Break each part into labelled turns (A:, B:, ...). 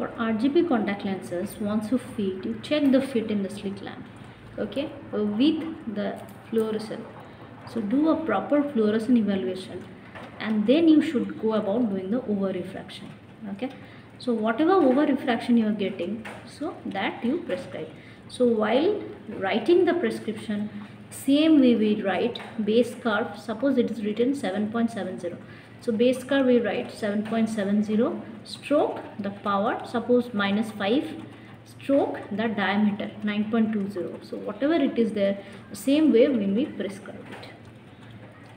A: for RGP contact lenses once you fit you check the fit in the slit lamp okay uh, with the fluorescein. So do a proper fluorescein evaluation and then you should go about doing the over refraction okay. So whatever over refraction you are getting so that you prescribe. So while writing the prescription same way we write base curve suppose it is written 7.70 so base curve we write 7.70 stroke the power suppose minus 5 stroke the diameter 9.20 so whatever it is there same way when we prescribe it.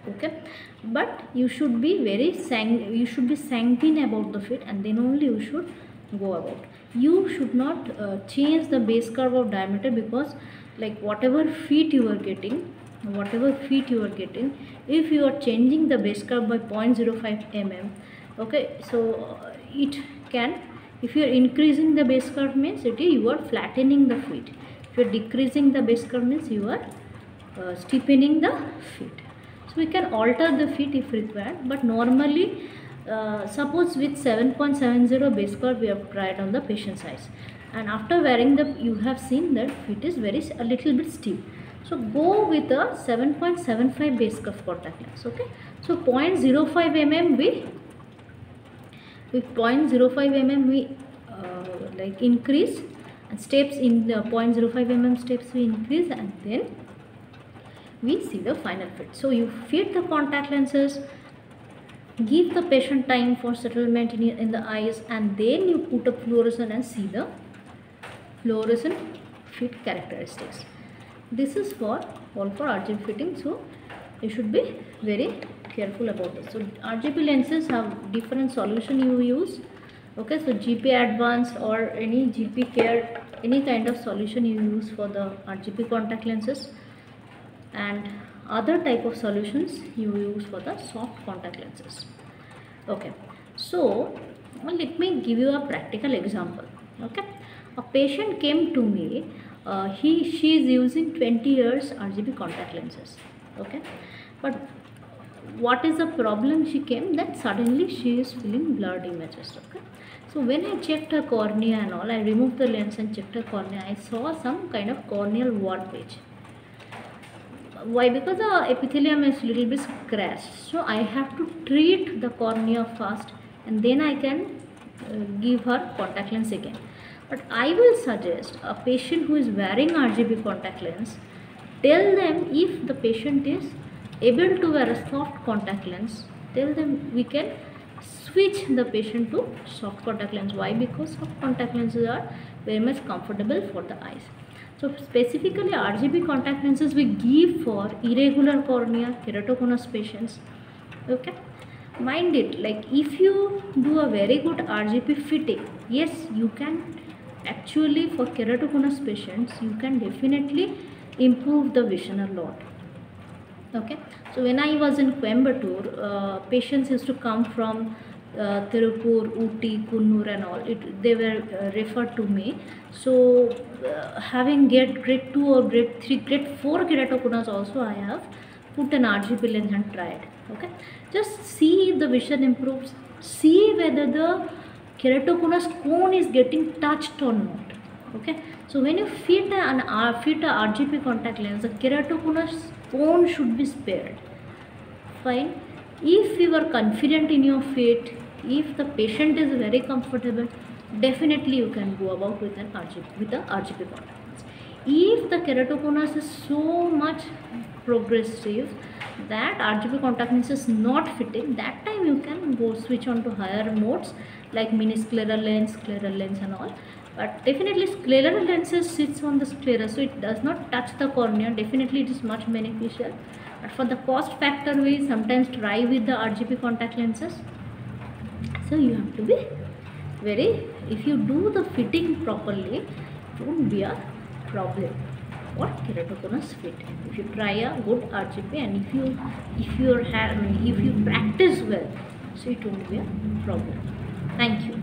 A: Okay? But you should be very sang you should be sanguine about the fit and then only you should go about. You should not uh, change the base curve of diameter because like whatever feet you are getting whatever feet you are getting if you are changing the base curve by 0.05 mm okay so uh, it can if you are increasing the base curve means it is you are flattening the feet. If you are decreasing the base curve means you are uh, steepening the feet. So we can alter the feet if required but normally uh, suppose with 7.70 base curve we have tried on the patient size. And after wearing the you have seen that feet is very a little bit steep so go with a 7.75 base curve contact lens okay? So 0.05 mm we with 0.05 mm we uh, like increase and steps in the 0.05 mm steps we increase and then we see the final fit. So you fit the contact lenses give the patient time for settlement in, in the eyes and then you put a fluorescein and see the fluorescein fit characteristics this is for all for RGP fitting so you should be very careful about this. So RGP lenses have different solution you use. Okay so GP advanced or any GP care any kind of solution you use for the RGP contact lenses. And other type of solutions you use for the soft contact lenses. Okay so let me give you a practical example. Okay a patient came to me uh, he she is using 20 years RGP contact lenses okay? But what is the problem? She came that suddenly she is feeling blurred images okay? So when I checked her cornea and all I removed the lens and checked her cornea I saw some kind of corneal warpage why? Because the epithelium is little bit scratched so i have to treat the cornea first and then i can uh, give her contact lens again but i will suggest a patient who is wearing rgp contact lens tell them if the patient is able to wear a soft contact lens tell them we can switch the patient to soft contact lens why because soft contact lenses are very much comfortable for the eyes so specifically RGP contact lenses we give for irregular cornea, keratoconus patients. Okay. Mind it, like if you do a very good RGP fitting, yes, you can actually for keratoconus patients, you can definitely improve the vision a lot. Okay. So when I was in Coimbatore, uh, patients used to come from uh, Tirupur, Ooty, Coonoor and all, it, they were uh, referred to me. So uh, having get grade 2 or grade 3, grade 4 keratoconus also I have put an RGP lens and tried. Okay, just see if the vision improves, see whether the keratoconus cone is getting touched or not. Okay, so when you fit an uh, fit a RGP contact lens, the keratoconus cone should be spared. Fine. If you are confident in your fit, if the patient is very comfortable definitely you can go about with an RGP with the rgp contact lens. if the keratoconus is so much progressive that RGP contact lens is not fitting. That time you can go switch on to higher modes like mini scleral lens scleral lens and all. But definitely scleral lenses sits on the sclera so it does not touch the cornea. Definitely it is much beneficial. But for the cost factor we sometimes try with the RGP contact lenses. So you have to be very if you do the fitting properly it won't be a problem for keratoconus fit if you try a good RGP and if you if you have if you practice well so it won't be a problem. Thank you